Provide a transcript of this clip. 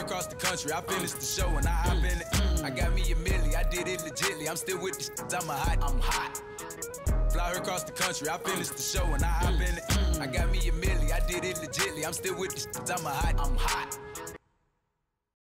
across the country. I finished the show and I hop in it. I got me a milli, I did it legitly. I'm still with the shit, I'm a hot, I'm hot. Fly her across the country, I finished the show and I hop in it. I got me a milli, I did it legitly. I'm still with the shit, I'm a hot, I'm hot.